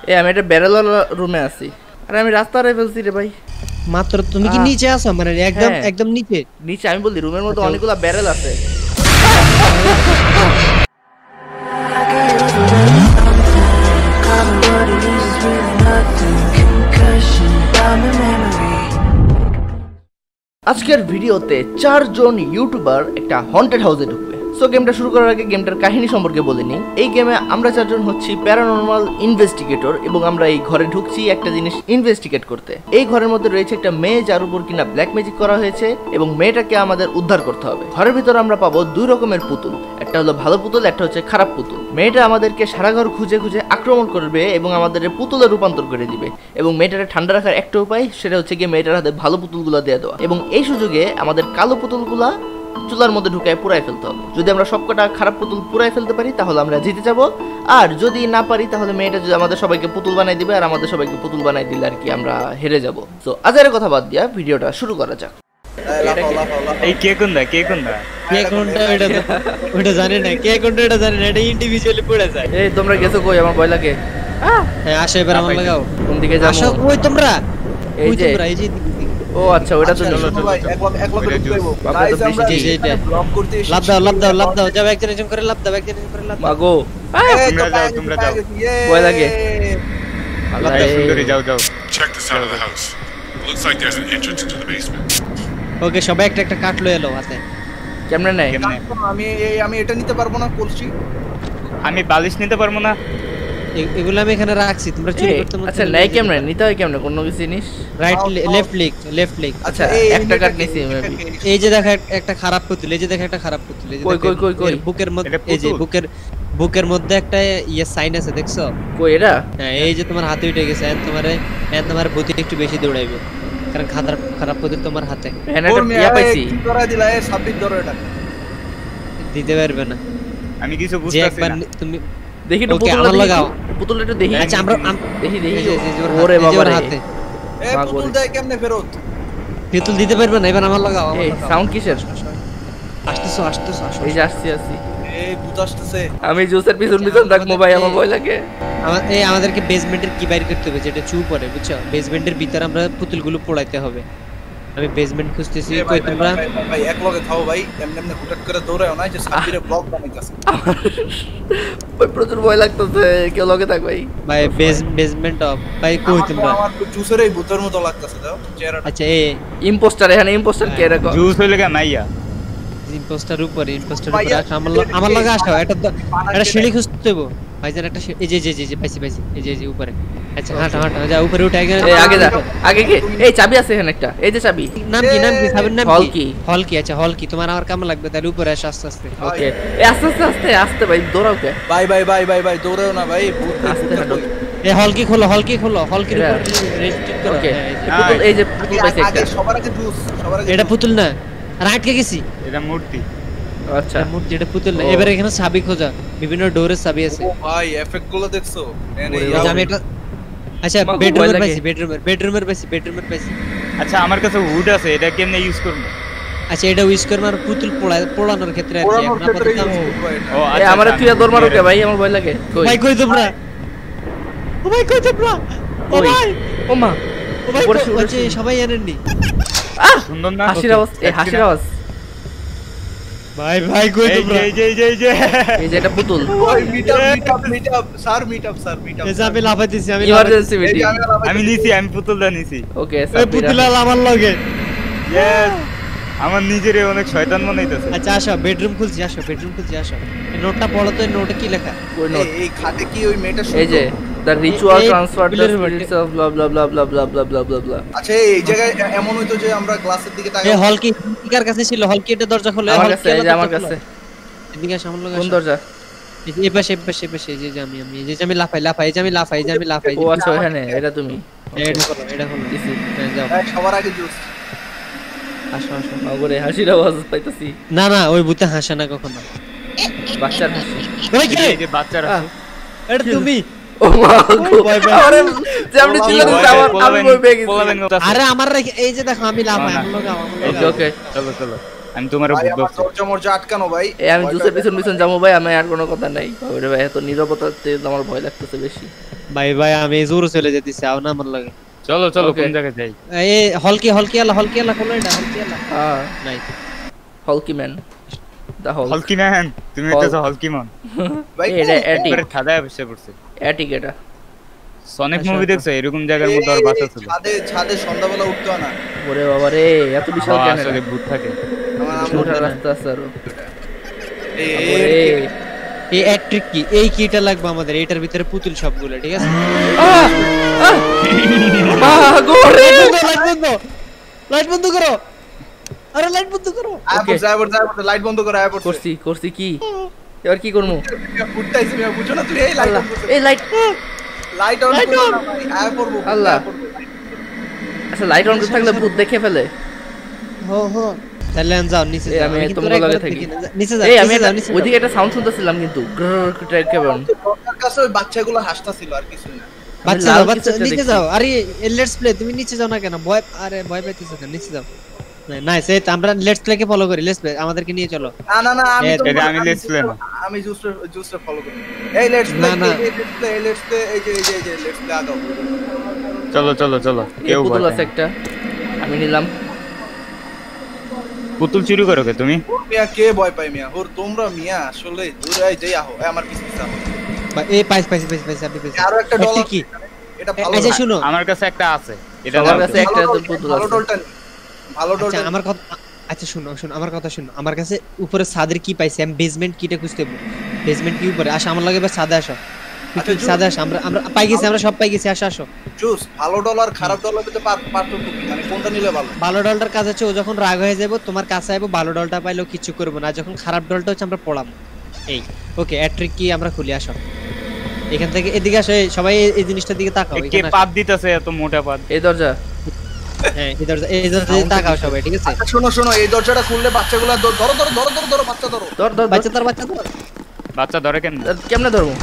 এ আমি একটা ব্যারেল রুমে আছি। আরে আমি রাস্তারে ফেলছি রে ভাই। মাত্র তুমি কি নিচে আছো? মানে একদম হ্যাঁ। একদম নিচে? নিচে আমি বলি রুমের মধ্যে। অনেকগুলা ব্যারেল আছে। আজকের ভিডিওতে চারজন ইউটিউবার একটা হন্টেড হাউসে ঢুকবে। সো গেমটা শুরু করার আগে গেমটার কাহিনী সম্পর্কে বলে নিই। এই গেমে আমরা চারজন হচ্ছি প্যারানর্মাল ইনভেস্টিগেটর এবং আমরা এই ঘরে ঢুকছি একটা জিনিস ইনভেস্টিগেট করতে। এই ঘরের মধ্যে রয়েছে একটা মেয়ে যার উপর কিনা ব্ল্যাক ম্যাজিক করা হয়েছে এবং মেয়েটাকে আমাদের উদ্ধার করতে হবে। ঘরের ভিতর আমরা পাবো দুই রকমের পুতুল। একটা হলো ভালো পুতুল, একটা হচ্ছে খারাপ পুতুল। মেয়েটা আমাদেরকে সারা ঘর খুঁজে খুঁজে আক্রমণ করবে এবং আমাদের পুতুলে রূপান্তর করে দিবে এবং মেয়েটাকে ঠান্ডা রাখার একটা উপায় সেটা হচ্ছে গিয়ে মেয়েটার হাতে ভালো পুতুলগুলো দিয়ে দেওয়া। এবং এই সুযোগে আমাদের কালো পুতুলগুলা চুলার মধ্যে ঢুকায় পুরাই ফেলতে হবে। যদি আমরা সবকটা খারাপ পুতুল পুরাই ফেলতে পারি তাহলে আমরা জিতে যাব। আর যদি না পারি তাহলে মেয়েটা যদি আমাদের সবাইকে পুতুল বানাই দিবে আর আমাদের সবাইকে পুতুল বানাই দিলে আর কি আমরা হেরে যাব। তো আজের কথা বাদ দিয়া ভিডিওটা শুরু করা যাক। এই কে কোনটা? কে কোনটা? কে কোনটা? ওটা ওটা জানে না। কে কোনটা? এটা জানে না। এটা ইন্ডিভিজুয়ালি পড়ে যায়। এই তোমরা গেছো কই? আমার ভয় লাগে। হ্যাঁ আসো এবার আমার লাগাও। কোন দিকে আসো যাব ওই তোমরা? এই যে এই। ও আচ্ছা ওটা তো আচ্ছা, লাভ যাও একজন করে লাভ দাও একজন করে লাভ মাগো। তোমরা যাও তোমরা যাও। ইয়ে! লাগে। ওকে সবাই একটা একটা কাট এলো হাতে। কেমনে নাই আমি আমি এটা নিতে পারব না কলসি। আমি বালিশ নিতে পারব না। এগুলো আমি এখানে রাখছি তোমরা চুরি করতে মত আচ্ছা নেয় কেমনে? নিতে হয় কেমনে? কোনো কিছু জিনিস? Right. Left click left click আচ্ছা এই- এই একটা কাট নিছি। এই যে দেখো একটা খারাপ পুতুল এই যে দেখো একটা খারাপ পুতুল এই যে কই, কই, কই, কই? বুকের মধ্যে এই যে বুকের বুকের মধ্যে একটা ইয়ে সাইন আছে দেখছ? কই এটা? হ্যাঁ এই যে তোমার হাতে উঠে গেছে এখন তোমার এখন তোমার বুদ্ধি একটু বেশি দৌড়াইবে। কারণ খাতার খারাপ পুতুল তোমার হাতে। এখানে ওর একটা ইয়া পাইছি কি করায় দিলা? এ, সাব্বির ধরো এটা। দিতে পারবে না। আমি কিছু যে বুঝতেছি না। তুমি দেখি একটু আমার দেখি। লাগাও। পুতুলটা একটু দেখি। আচ্ছা আমরা দেখি দেখি ওর বাবা রে হাতে। এ, পুতুল। দেয় কেমনে ফেরত? পুতুল দিতে পারবে না এবার আমার লাগাও এই। সাউন্ড কিসের? আসতেছো আসতেছো এই যে আসছি আসছি। এই ভূত আসতেছে। আমি জুসের পিছন পিছন থাকব ভাই আমার ভয় লাগে। আমার- এই আমাদেরকে বেসমেন্টের কি বাইর করতে হবে যেটা চুপ পড়ে বুঝছ বেসমেন্টের ভিতরে আমরা পুতুলগুলো পোড়াইতে হবে। আমি বেসমেন্ট খুঁজতেছি কই ভাই, ভাই, তোমরা? ভাই, ভাই, ভাই, এক লগে থাও ভাই, এমনি এমনি হুটহাট করে দৌড়ায় না, যে সাবিরে ব্লক বানাইতাছে। ওই প্রচুর ভয় লাগতেছে কেউ লগে থাক ভাই। ভাই বেস বেসমেন্ট অফ ভাই কই তোমরা? আমার তো জুসের এই ভূতের মতো লাগতাছে, দাও, চেহারাটা। আচ্ছা এই ইমপোস্টার এখানে ইমপোস্টার কে রাখো জুস হইলে গা মাইয়া ইম্পোস্টার উপরে ইম্পোস্টার উপরে আসো আমার আমার লগে আসো একটা দ- একটা সিঁড়ি খুঁজতে হবে ভাইজান একটা এই যে এই যে যে পাইছি পাইছি এই যে যে উপরে। আচ্ছা হাঁটো হাঁটো যা উপরে উঠে আগে এই আগে যা আগে কি এই চাবি আছে এখানে একটা। এই যে চাবি। নাম কি নাম কি সাবের নাম হল কি? হল কি আচ্ছা হল কি তোমার আমার কেমন লাগবে তাহলে উপরে আসো আস্তে আস্তে। ওকে এই আস্তে আস্তে আস্তে আস্তে ভাই দৌড়াও কে। ভাই, ভাই, ভাই, ভাই, ভাই, দৌড়ায়ও না ভাই, আস্তে হাঁটো। এই হল কি খোলো হল কি খোলো হল কি এটা? করো। ওকে হ্যাঁ, এই যে। পুতুল এই যে পাইছে একটা। সবার আগে জুস, সবার আগে এটা পুতুল না? আর আটকে গেছি। এটা মূর্তি। আচ্ছা। এটা মূর্তি এটা পুতুল না। এবারে এখানে চাবি খোঁজা। বিভিন্ন ডোরের চাবি আছে। ভাই, effect গুলো দেখছ? যে আমি এটা আচ্ছা বেডরুমের। পাইছি বেডরুমের বেডরুমের পাইছি বেডরুমের পাইছি। আচ্ছা আমার কাছে উড আছে এটা কেমনে ইউজ করব? আচ্ছা এটা উইশ করব আর পুতুল পোড়ানোর ক্ষেত্রে এটা। ও এই আচ্ছা আমারে আচ্ছা, তুই দৌড় মারো কে ভাই আমার ভয় লাগে। কই ভাই কই তোমরা? ও ভাই কই তোমরা? ও ভাই! ও মা। ও ভাই আচ্ছা, সবাই এনেননি আহ সুন্দর না? হাসির আওয়াজ এই হাসির আওয়াজ। ভাই ভাই কই এই এই যে এই যে এই যে। এই যে এটা পুতুল। ওই meet up, meet up, meet up, sir, meet up, sir, meet up, এই যে আমি. লাফাইতেছি আমি ইমার্জেন্সি মিটিং আমি লাফাইতেছি। আমি নিছি আমি নিছি। ওকে ওই পুতুল আমার লগে! আমার নিজেরে অনেক শয়তান মনে হইতাছে। আচ্ছা আসো বেডরুম খুলছি আসো বেডরুম খুলছি আসো। এই নোটটা পড়ো তো এই নোটে কি লেখা? এই- এই খাটে কি ওই মেয়েটা এই যে? The ritual transfer the spirits of blah blah blah blah blah blah blah blah blah আচ্ছা এই জায়গায় এমন হইতো যে আমরা ক্লাসের দিকে এই হল কি? কার কাছে ছিল হল কি? এটা দরজা খোলো আমার কাছে এই যে আমার কাছে। এদিকে আমার লগে কোন দরজা? এই পাশে এই পাশে এই পাশে এই যে আমি আমি এই যে আমি লাফাই লাফাই এই যে আমি লাফাই এই যে আমি লাফাই ও যে- আচ্ছা এখানে এটা তুমি। এটা খোলো এটা খোলো দিছি। হ্যাঁ, যাও। সবার আগে জুস। আসো আসো। ওরে হাসির আওয়াজ পাইতাছি। না না ওই ভূতে হাসে না কখনো। বাচ্চার হাসি। ওই কে? এই যে বাচ্চারা আহ, এটা তুমি? আরে আমার এই যে দেখো আমি ওকে ওকে চলো চলো আমি তোমার ভাই ভূত আমার ভাবছি দরজা মরজা আটকানো ভাই। এ আমি জুসের পিছন পিছন যাব ভাই আমি আর কোনো কথা নাই। ওরে ভাই এত নিরবতাতে আমার ভয় লাগতেছে বেশি। ভাই ভাই আমি জোরে চলে যেতেছি আও না আমার লাগে। চলো চলো কোন জায়গায় যাই? এ হলকি হলকি আলা হলকি আলা এটা হলকি আলা। হ্যাঁ। নাই হলকি ম্যান। দা হল হলকি ম্যান? তুমি তো হলকি ম্যান। ভাই এটা একবারে বসে পড়ছে। অ্যাটিক এটা। সনিক আচ্ছা, মুভি আচ্ছা। দেখছ এরকম জায়গার মধ্যে আর বাসা ছিল। ছাদে ছাদে সন্ধ্যাবেলা উঠতো না? ওরে বাবা রে এত বিশাল কেন আসলে ভূত থাকে। আমার রাস্তা আছে আরও। এই এই অ্যাট্রিক কি? এই কিটা লাগবে আমাদের এটার ভিতরে পুতুল সবগুলো ঠিক আছে! লাইট বন্ধ লাইট বন্ধ! করো! আরে লাইট বন্ধ করো! আয় পড়ছে আয় পড়ছে লাইট বন্ধ করে আয় পড়ছে। করছি করছি কি? এবার কি করব? মিয়া বুঝছ না তুই এই লাইট এই লাইট লাইট অন Light করো না ভাই আয় পড়ব আল্লাহ। আচ্ছা লাইট অন করে থাকলে ভূত দেখে ফেলে। হো হো। তাহলে আন যাও নিচে যাও। আমি আমি কিন্তু তোমার একবার লগে থাকি। নিচে যাও এই আমি নিচে একটা- যাও নিচে ওইদিকে একটা সাউন্ড শুনতেছিলাম কিন্তু। গ্রর করে কেমন? দরজার কাছে ওই বাচ্চাগুলো হাসতাছিল আর কিছু না। বাচ্চা লাল যাও কিছু বাচ্চা নিচে যাও। আরে লেটস প্লে তুমি নিচে যাও না কেন? ভয় আরে ভয় পাইতেছো কেন? নিচে যাও। আমরা লেটস প্লে কে ফলো করি লেটস প্লে আমাদেরকে নিয়ে চলো। আমি আমি না। আমি জুসরে জুসরে ফলো করি। এই লেটস প্লে। এই লেটস প্লে এই লেটস প্লে এই যে এই যে এই যে লেটস প্লে আগাও চলো চলো চলো। কেউ পুতুল আছে একটা। আমি নিলাম। পুতুল চুরি করো কে তুমি? মিয়া কে ভয় পায় মিয়া? ওর তোমরা মিয়া আসলে দূরে যাই আহো। এই আমার কিছু আহো। বা- এই পাইস পাইস পাইস পাইস আপনি পাইস আরও একটা ডলার কি? এটা ভালো আচ্ছা শুনো। আমার কাছে একটা আছে। এটা নাও। কাছে একটা পুতুল ভালো ডলটা ভালো আচ্ছা ডলটা আমার কথা আচ্ছা শুনো শুনো আমার কথা শুনো। আমার কাছে উপরে ছাদের কি পাইছি? আমি বেসমেন্ট কিটা খুঁজতে বেসমেন্ট কি উপরে। আসো আমার লাগে এবার ছাদে আসো। আচ্ছা, একটু ছাদে আসো। আমরা আমরা পাই গেছি আমরা সব পাই গেছি। আসো আসো। জুস ভালো ডলার খারাপ ডলার পার- পার্থক্য কি? মানে কোনটা নিলে ভালো? ভালো ডলটার কাজ হচ্ছে ও যখন রাগ হয়ে যাব তোমার কাছে আইবো ভালো ডলটা পাইলেও কিছু করব না। যখন খারাপ ডলটা হচ্ছে আমরা পড়াবো এই ওকে অ্যাট্রিক কি আমরা খুলি? আসো। এখান থেকে এদিকে আসো সবাই এই- জিনিসটার দিকে তাকাও। কে। পাত দিতেছে এত মোটা পাত? এই দরজা। হ্যাঁ এই দরজা এই দরজা তাকাও সবাই ঠিক আছে? শোনো শোনো এই দরজাটা খুললে বাচ্চাগুলো ধরো ধরো ধরো ধরো ধরো ধরো বাচ্চা ধরো। ধর ধর বাচ্চা ধর বাচ্চা তার বাচ্চা ধরে কেন কেমনে ধরবো?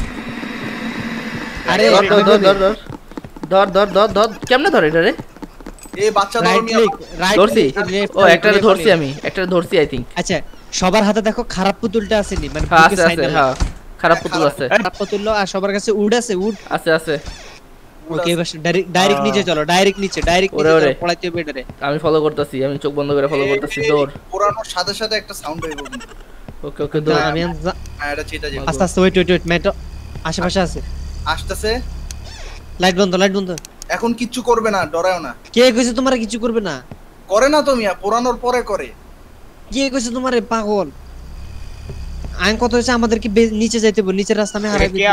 আরে ধর ধর ধর ধর ধর। ধর ধর ধর ধর। কেমনে ধর এটা রে? এই বাচ্চা ধরো রাইট মিয়া। ক্লিক রাইট ধরছি। ও একটা ধরছি আমি একটা ধরছি আই থিংক আচ্ছা সবার হাতে দেখো খারাপ পুতুলটা আছে নি মানে হ্যাঁ। হ্যাঁ। খারাপ পুতুল আছে। খারাপ পুতুল আর সবার কাছে উড আছে উড। আছে আছে। ওকে এবার ডাইরেক্ট ডাইরেক্ট নিচে চলো ডাইরেক্ট নিচে ডাইরেক্ট নিচে চলো পড়াইতে হবে আমি ফলো করতেছি আমি চোখ বন্ধ করে ফলো করতেছি দৌড়। পুরানোর সাথে সাথে একটা সাউন্ড হইব ওকে ওকে দৌড়। আমি যা- হ্যাঁ এটা চিতা যাবে আস্তে আস্তে ওয়েট ওয়েট ওয়েট আশেপাশে আছে। আসতেছে। লাইট বন্ধ লাইট বন্ধ। এখন কিচ্ছু করবে না ডরায়ও না। কে কইছে তোমার কিছু করবে না? করে না তো মিয়া পুরানোর পরে করে। কে কইছে তোমার পাগল? আইন কত হয়েছে আমাদেরকে নিচে যাইতে হবে নিচের রাস্তা আমি হারাই কে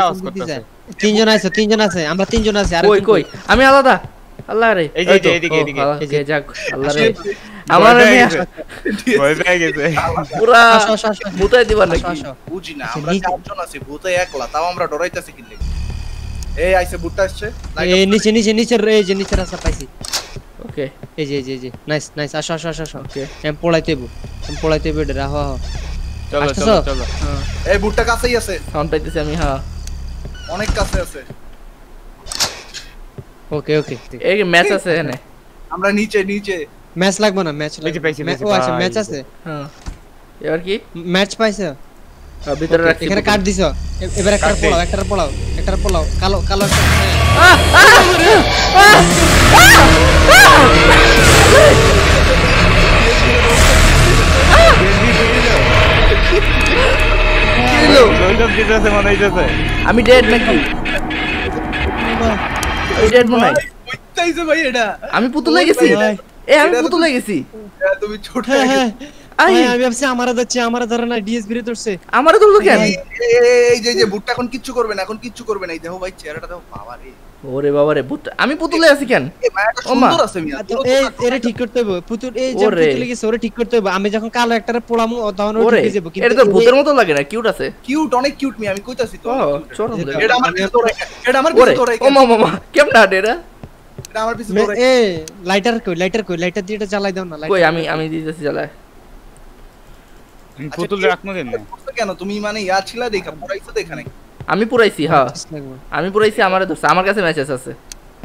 তিনজন আছে তিনজন আছে আমরা তিনজন আছে আর কই কই? আমি আলাদা? আল্লাহ রে। এই যে, এদিকে, এদিকে। এই যে। যাক আল্লাহ রে। আমার গেছে। ভয় পেয়ে গেছে। পুরা আসো আসো আসো। মুতাই দিবা নাকি? আসো। বুঝি না আমরা নিচে- চারজন আছি ভূতে একলা তাও আমরা ডরাইতেছি কিন্তু এই আইছে ভূতটা আসছে। এই off নিচে নিচে রে এই যে নিচের রাস্তা পাইছি। ওকে। এই যে এই যে এই যে নাইস নাইস আসো আসো আসো আসো। ওকে। আমি পড়াইতে হইব আমি পড়াইতে হইব এটা রাহো। চলো চলো চলো। এই ভূতটা কাছেই আছে। সাউন্ড পাইতেছি আমি হ্যাঁ অনেক কাছে আছে ওকে ওকে এই ম্যাচ আছে এখানে আমরা নিচে নিচে ম্যাচ লাগবে না ম্যাচ এই যে পাইছি, পাইছি, ও আচ্ছা পাই। ম্যাচ আছে হ্যাঁ এবার কি ম্যাচ পাইছে হ্যাঁ, ভিতরে রাখছি এখানে কাট দিছো এ- এবার একটা কাট দে। পোলাও একটা পোলাও একটা পোলাও কালো কালো একটা মনে হইতেছে। আমি ডেড নাকি? আমি ডেড মনে হয়। ভাই এটা। আমি পুতুলে গেছি? ভাই। এ আমি পুতুল হয়ে গেছি। হ্যাঁ, তুমি ছোট হ্যাঁ হ্যাঁ আমি ভাবছি আমারা যাচ্ছে আমারা ধরে না ডিএস বিরে ধরছে। ধরলো কেন? এই- যে এখন কিচ্ছু করবে না এখন কিচ্ছু করবে না। এই দেখো ভাই চেহারাটা দেখো বাবা রে ওরে বাবা রে আমি পুতুলে আছি কেন? মা। সুন্দর আছে মিয়া এরে ঠিক করতে হবে পুতুল এই যে পুতুলে গেছে ওরে ঠিক করতে হবে আমি যখন কালো একটারে পোড়ামু তখন ও ওরে ঠিক হয়ে যাব এটা তো ভূতের মতো লাগে না কিউট আছে। কিউট অনেক কিউট মিয়া আমি কইতাছি তো। ও চরম এটা- আমার পিছে এটা আমার পিছে দৌড়াই ও মা মামা কেমন হাঁটে এরা? এটা আমার পিছে দৌড়াই এ লাইটার কই লাইটার কই লাইটার দিয়ে এটা জ্বালাই দাও না কই আমি আমি দিতেছি জ্বালায় আচ্ছা, পুতুল কে- রাখব কেন কেন? তুমি মানে ইয়া ছিলা দেখা পুরাইছো দেখা নাকি? আমি পুরাইছি হ্যাঁ। আমি পুরাইছি আমারে ধরছে। আমার কাছে মেসেজ আছে।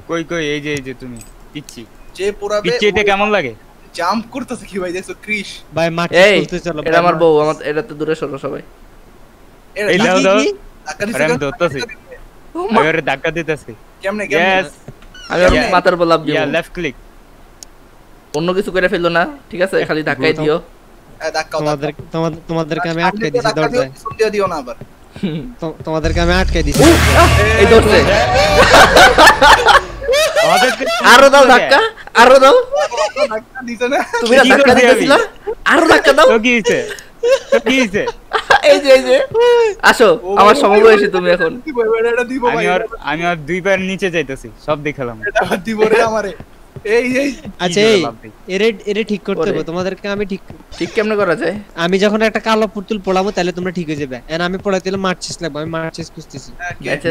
কই কই এই যে এই যে তুমি পিচ্ছি। যে পুরাবে পিচ্ছি এটা কেমন লাগে? জাম্প করতেছে কি ভাই? দেখছ ক্রিস। ভাই মাটি তুলতে চলো এটা আমার বউ আমার এটা তো দূরে সরো সবাই। এই দাও দাও ধাক্কা আরে আমি ধরতাছি। আমি ওরে ধাক্কা দিতেছি। কেমনে কেমনে? ইয়েস আমি. মাথার উপর লাভ দিব। ইয়া লেফট ক্লিক অন্য কিছু করে ফেলল না ঠিক আছে? খালি ধাক্কাই দিও। তোমাদের তোমাদের তোমাদেরকে আমি আটকে দিছি দরজায়। দিও না আবার। তোমাদেরকে আমি আটকে দিছি। এই ধরছে। আরও দাও ধাক্কা আরও দাও। ধাক্কা দিছে না তুমি না ধাক্কা? দিতেছিলা আরও ধাক্কা দাও। কি হইছে কি হইছে এই যে এই যে। আসো আমার সমবয়সী তুমি এখন। আমি আর আমি আর দুই পায়ের নিচে যাইতেছি সব দেখালাম। দিব রে আমারে। এই এই। আচ্ছা এই এরে এরে ঠিক করতে হবে তোমাদেরকে আমি ঠিক ঠিক কেমনে করা যায়? আমি যখন একটা কালো পুতুল পড়াবো তাহলে তোমরা ঠিক হয়ে যাবে। এন্ড আমি মার্চিস লাগবে আমি মার্চিস খুঁজতেছি। আচ্ছা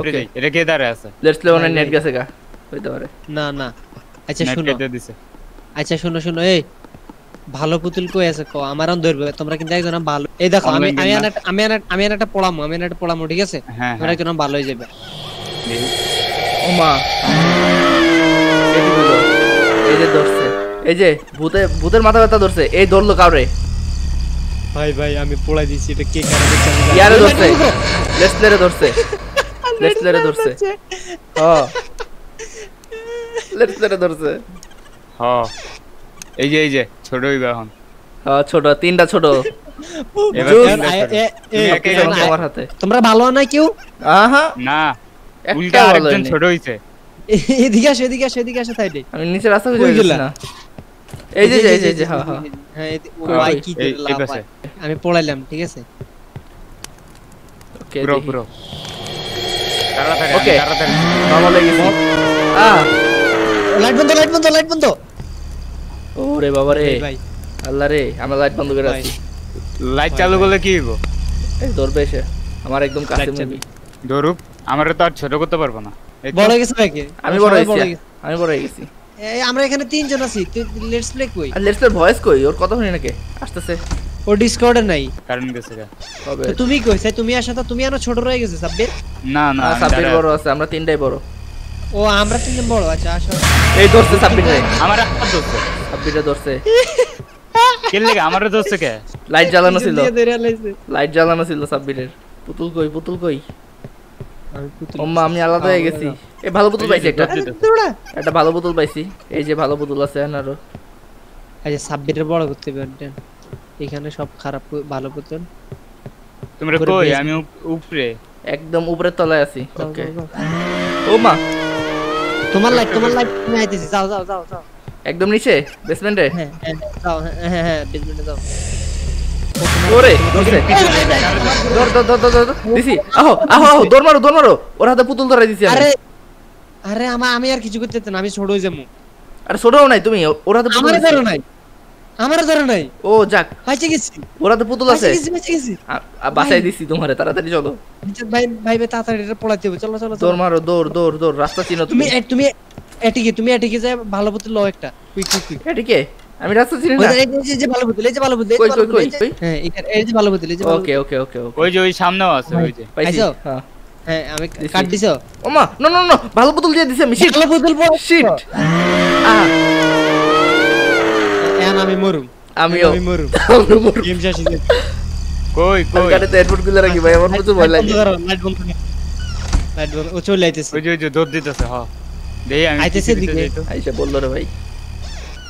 ওকে। এটা কে দাঁড়ায় আছে? লেটস প্লে অন নেট গেছে গা। হইতে পারে। না না। আচ্ছা শুনো। আচ্ছা শুনো শুনো। এই ভালো পুতুল কই আছে? কো আমার অন ধরবে। তোমরা কিন্তু একজন ভালো এই দেখো আমি আমি আমি আমি একটা পড়ামো আমি একটা পড়ামো ঠিক আছে? হ্যাঁ তোমরা একজন ভালো হয়ে যাবে। হ্যাঁ। এই যে এই যে ধরছে। এই যে ভূতে ভূতের মাথা ব্যথা ধরছে। এই ধরলো কাউরে। ভাই ভাই আমি পড়াই দিছি। এটা কে কারণে দেখছি আমি জানি না। ইয়ারে ধরছে। লেটস ধরছে। লেটস ধরছে। হ্যাঁ লেটস ধরছে। হ। এই যে এই যে ছোট হইবে এখন। হ্যাঁ ছোট। তিনটা ছোট। তোমরা ভালো না কেউ? আহা। না উল্টা আরেকজন ছোট হইছে। এদিকে আসো এদিকে আসো এদিকে আসো রে। আমি নিচে রাস্তা খুঁজে না। এই যে এই যে এই যে হ্যাঁ হ্যাঁ হ্যাঁ ভাই কি আমি পড়াইলাম ঠিক আছে? ওকে নরমাল হয়ে গেছি। আহ লাইট বন্ধ লাইট বন্ধ লাইট বন্ধ। ওরে বাবা রে। আল্লাহ রে আমরা লাইট বন্ধ করে আছি লাইট চালু করলে কি হইব? এই ধরবে এসে আমার একদম কাছে মুভি ধরুক আমার তো আর ছোট করতে পারব না। বড় হয়ে গেছে নাকি? আমি বড় হয়েছি আমি বড় হয়ে গেছি। এই আমরা এখানে তিনজন আছি। লেটস প্লে কই? আর লেটস ভয়েস কই? ওর কথা শুনি নাকি? আসতেছে। ও ডিসকর্ডে নাই। কারণ গেছে গা। কবে? তো তুমি কই? সাই তুমি আসা তো। তুমি আরও ছোট রয়ে গেছে সাব্বির। না না সাব্বির বড় আছে আমরা তিনটাই বড়। ও আমরা তিনজন বড় আচ্ছা আসো। এই ধরছে সাব্বির রে। আমার হাত ধরছে। সাব্বিরে কে লেগে আমারও ধরছে কে? লাইট জ্বালানো ছিল। লাইট জ্বালানো ছিল সাব্বিরের। পুতুল কই পুতুল কই? ওম্মা আমি আলাদা হয়ে গেছি। এই ভালো পুতুল পাইছি একটা। একটা ভালো পুতুল পাইছি। এই যে ভালো পুতুল আছে আনারো আচ্ছা সাব্বিরের বড় করতে হবে এখানে সব খারাপ ভালো পুতুল। তোমরা উপরে কই? আমি উপরে। একদম উপরের তলায় আছি। ওকে যাও, যাও। ও মা তোমার লাইট তোমার লাইট আমি আইতেছি। যাও যাও যাও যাও। একদম নিচে বেসমেন্টে হ্যাঁ হ্যাঁ যাও হ্যাঁ হ্যাঁ হ্যাঁ বেসমেন্টে যাও। ওরে ধরছে। ধর ধর ধর ধর ধর ধর। দিছি। আহো আহো আহো দৌড় মারো দৌড় মারো। ওর হাতে পুতুল ধরাই দিছি আরে আরে আমার আমি আর কিছু করতে না, আমি ছোট আরে ছোটও নাই তুমি ওর হাতে পুতুল ধরো নাই। আমারে ধরো নাই। ও যাক। পাইছে গেছি। ওর হাতে পুতুল আছে। পাইছে গেছি পাইছে গেছি। আ- আ, বাসায় দিছি তোমারে তাড়াতাড়ি চলো। ভাই ভাই ভাই তাড়াতাড়ি এটা পড়াতে হবে। চলো চলো দৌড় মারো দৌড় দৌড় দৌড় রাস্তা চিনো তুমি তুমি। এটিকে তুমি এটিকে যায় ভালো পুতুল লও একটা। কুইক কুইক কুইক এদিকে আমি রাস্তা চিনি না। এই যে- এই যে ভালো পুতুল এই যে ভালো যে কই, কই, কই, হ্যাঁ এই যে ভালো পুতুল এই যে ওকে ওকে ওকে ওকে ওই যে ওই সামনেও আছে ওই যে। পাইছি? হ্যাঁ হ্যাঁ আমি কাট দিছো। ওমা নো নো নো ভালো পুতুল দিয়ে দিছি আমি শিট ভালো পুতুল পড়ো শিট এখন আমি মরুম। আমিও। আমি মরুম। আমি মরবো। গেম শেষ হয়ে যাবে। কই আমি কই? গাড়িতে গুলো রাখি ভাই আমার প্রচুর ভয় লাগে। লাইট বন্ধ করো। লাইট বন্ধ ও চলে আইতেছে। ওই যে ওই যে দৌড় দিতেছে হ। দেই আমি আইতেছে দিকে। আইসা বলল রে ভাই।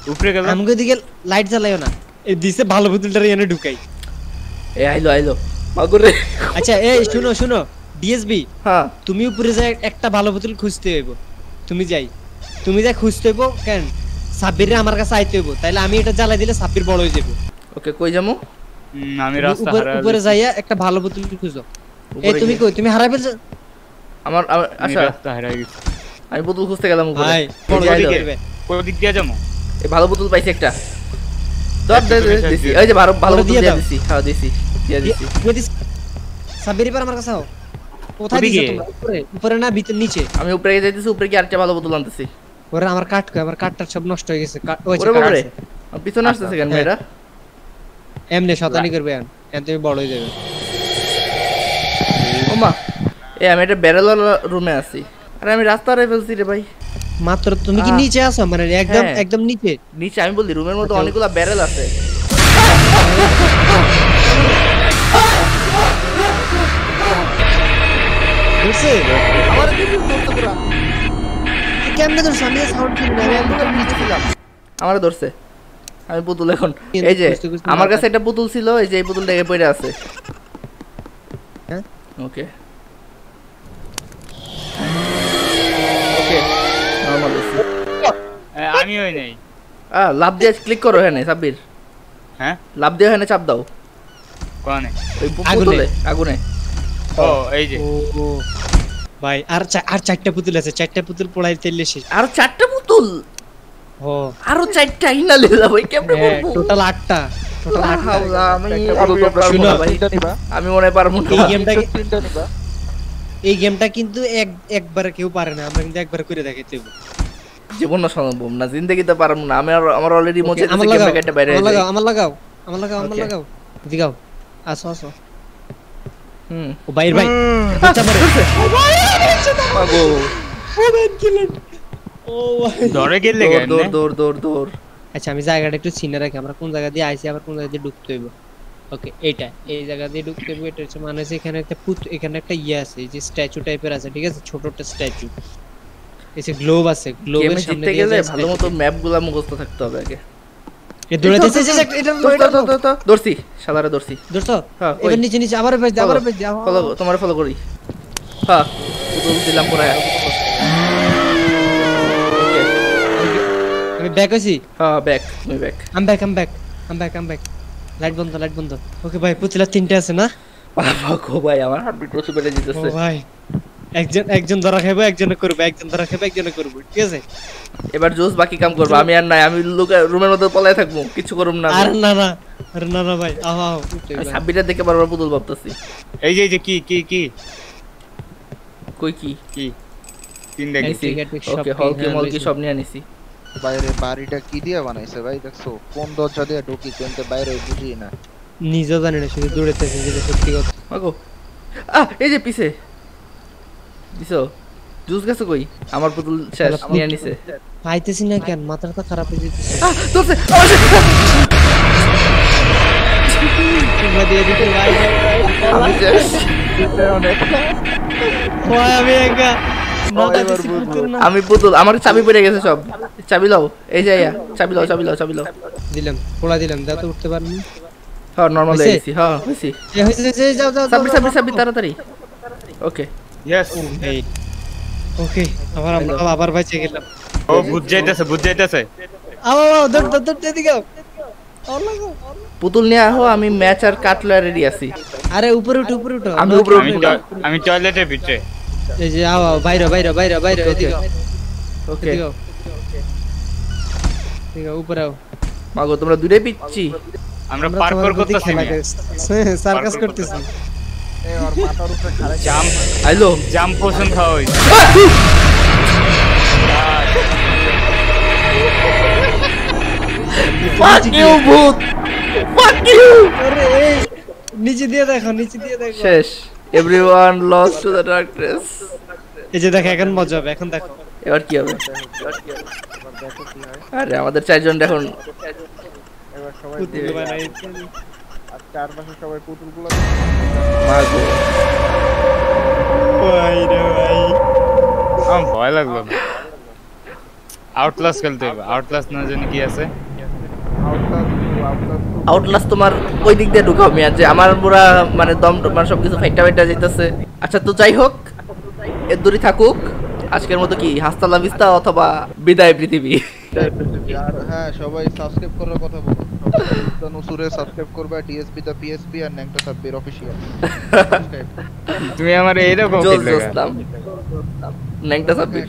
উপরে গেল। আমাকে দিকে লাইট জ্বালাইও না। এই দিছে ভালো পুতুলটা এনে ঢুকাই। এ আইলো আইলো। মাগুর। আচ্ছা এই শুনো শুনো। ডিএসবি হ্যাঁ। তুমি উপরে যাই একটা ভালো পুতুল খুঁজতে হইব। তুমি যাই। তুমি যাই খুঁজতে হইব কেন? সাব্বিরে আমার কাছে আইতে হইব। তাইলে আমি এটা জ্বালাই দিলে সাব্বির বড় হয়ে যাব। ওকে কই যামু? আমি রাস্তা উপরে- হারা উপরে যাইয়া একটা ভালো পুতুল খুঁজো। এই তুমি। কই? তুমি হারাই ফেলছো? আমার আমার- আমি আচ্ছা। রাস্তা হারা গেছি। আমি পুতুল খুঁজতে গেলাম উপরে। ভাই কোন দিক দিয়ে যাব ভালো বোতল পাইছি একটা। ধর দে, দে, দিছি। ওই যে ভালো ভালো পুতুল দিয়ে। দিছি। হ্যাঁ দিছি। দিয়ে দিছি। সাব্বির এবার আমার কাছে আও। কোথায়? দিছো তোমরা? উপরে। উপরে না ভিতর নিচে? আমি উপরে গিয়ে যাইতেছি উপরে কি আরেকটা ভালো পুতুল আনতেছি। ওরে আমার কাট কই? আমার কাটটা সব নষ্ট হয়ে গেছে। কাট- ওই যে ওরে কাট। আমার পিছনে আসতেছে কেন হ্যাঁ। মেয়েরা এমনি শতানি করবে এখন। তুমি বড় হয়ে যাবে। ওমা। এ আমি একটা ব্যারেল রুমে আছি। আরে আমি রাস্তা হারাই ফেলছি রে ভাই। মাত্র তুমি কি নিচে আছো? মানে একদম হ্যাঁ। একদম নিচে? নিচে আমি বলি রুমের মধ্যে। অনেকগুলা ব্যারেল আছে। আমার কিছু ধরতে পুরা কেমনে তোর সামনে সাউন্ড ছিল না আমি একদম নিচে। ছিলাম আমার ধরছে। আমি পুতুল এখন। এই যে আমার কাছে একটা পুতুল ছিল এই যে এই পুতুলটা পড়ে আছে। হ্যাঁ? ওকে ওকে আমি ওই নেই। আ লাভ দিয়ে ক্লিক করো এখানে সাব্বির। হ্যাঁ? লাভ দিয়ে এখানে চাপ দাও। কোনে ওই পুতুলে আগুনে। ও এই যে। ভাই আর আর চারটা পুতুল আছে চারটা পুতুল পড়াই তেলে শেষ। আর চারটা পুতুল? ও। আরও চারটা এই কেমনে হ্যাঁ করব টোটাল আটটা টোটাল আটটা। আমি আমি পারব না ভাই মনে হয়। পারব এই না গেমটা এই গেমটা কিন্তু এক একবার কেউ পারে না আমরা কিন্তু একবার করে দেখাইতে হবে জীবন সম্ভব না জিন্দগিতে পারব না। আমি আমার অলরেডি মোচে আমার গেম লাগাও বাইরে আমার লাগাও আমার লাগাও আমার লাগাও আমার লাগাও। দিগাও আসো আসো। হুম। ও বাইর ভাই বাচ্চা মারে মাগো ও ম্যান কিলেন ও ভাই ধরে গেলে দৌড় কেন দৌড় দৌড় দৌড় দৌড়। আচ্ছা আমি জায়গাটা একটু চিনে রাখি। আমরা কোন জায়গা দিয়ে আইছি আবার কোন জায়গা দিয়ে ঢুকতে হইব? ওকে এইটা। এই জায়গা দিয়ে ঢুকতে হইব এটা হচ্ছে মানে এখানে একটা পুত এখানে একটা ইয়ে আছে যে স্ট্যাচু টাইপের আছে ঠিক আছে? ছোট একটা স্ট্যাচু এই যে গ্লোব আছে গ্লোবের সামনে দিয়ে গেলে যায় ভালো মতো ম্যাপ মুখস্থ থাকতে হবে আগে। এ দৌড়াইতেছে এটা। দৌড়ছি শালারে দৌড়ছি হ্যাঁ, এবার নিচে নিচে আবার পেজ আবার ফলো তোমার ফলো করি। হ্যাঁ দিলাম পরে। আমি ব্যাক হইছি হ্যাঁ back back. Um back um back um back um back light বন্ধ লাইট বন্ধ। ওকে ভাই পুতলা তিনটে আছে না? বাবা গো ভাই আমার হার্টবিট প্রচুর বেড়ে ও ভাই। একজন একজন ধরা খাইবো একজনে করব একজন ধরা খাইবো একজনে করব ঠিক আছে? এবার জোস বাকি কাম করব আমি আর নাই আমি রুমের মধ্যে পলায় থাকব কিছু করুম না আর না না আর না না ভাই আহ আহ সাব্বিটা দেখে বারবার পুতুল ভাবতেছি। এই যে এই যে কি কি কি? কই কি? কি? তিন দেখি নিছি ঠিক আছে, সব ওকে কি, হলকি হ্যাঁ, মলকি লইছি। সব নিয়ে নিছি বাইরে বাড়িটা কি দিয়ে বানাইছে ভাই দেখছ? কোন দরজা দিয়ে ঢুকি কিন্তু বাইরে বুঝি না। নিজেও জানি না শুধু দৌড়েতেছে যেটা সত্যি কথা। মাগো আহ এই যে পিছে। দিছো? জুস গেছে কই? আমার পুতুল শেষ নিয়ে। নিছে। পাইতেছি না কেন? মাথাটা খারাপ হয়ে যেতেছে আমার তোমরা দিয়ে দিতে ভাই। আমি শেষ। আমি একা। পুতুল। আমি পুতুল আমার চাবি পড়ে গেছে সব। চাবি লাও। এই যে চাবি লাও চাবি লাও চাবি লও। দিলাম পোড়া দিলাম দাও তো উঠতে পারবি। হ্যাঁ নরমাল? হয়ে গেছি হ্যাঁ হয়েছি। যাও যাও সাব্বির সাব্বির সাব্বির তাড়াতাড়ি। ওকে ইয়েস ওকে আবার আমরা আবার বাইচে গেলাম। ও বুঝ যাইতেছে বুঝ যাইতেছে। আবার আবার দৌড় দৌড় দৌড় এদিকে আও। আও পুতুল নিয়ে আহো আমি ম্যাচ আর কাটলা রেডি আছি। আরে উপরে উঠো উপরে উঠো। আমি উপরে। টয়- আমি টয়লেটের ভিতরে। এই যে আও আও বাইরে বাইরে বাইরে বাইরে এদিকে ওকে। এদিকে আও, উপরে আও। মাগো তোমরা দূরে পিচ্ছি। আমরা আমরা পার্কর করতেছি সার্কাস করতেছি। জাম্প আইলো। জাম্প পোষণ খাওয়া ভূত। আরে নিচে দিয়ে দেখো নিচে দিয়ে দেখো। শেষ। Everyone lost to the darkness এই যে দেখো এখন মজা হবে এখন দেখো। এবার কি হবে? আরে আমাদের চারজন এখন এবার সবাই চারপাশে সবাই পুতুলগুলো মাগো ভাই রে ভাই। আমার ভয় লাগল আউটলাস খেলতে হবে। আউটলাস না জানি কি আছে। আউটলাস তোমার ওই দিক দিয়ে ঢুকাও মিয়া যে আমার পুরা মানে দম মানে সবকিছু ফাইটা ফাইটা যেতেছে আচ্ছা তো যাই হোক এর দূরই থাকুক। আজকের মতো কি হাস্তালা বিস্তা অথবা বিদায় পৃথিবী? আর হ্যাঁ সবাই সাবস্ক্রাইব করার কথা বলো নুসুরে সাবস্ক্রাইব করবে ডিএসপি দা পিএসপি আর ন্যাংটা সাব্বির অফিশিয়াল তুমি আমার এইরকম জোস ন্যাংটা সাব্বির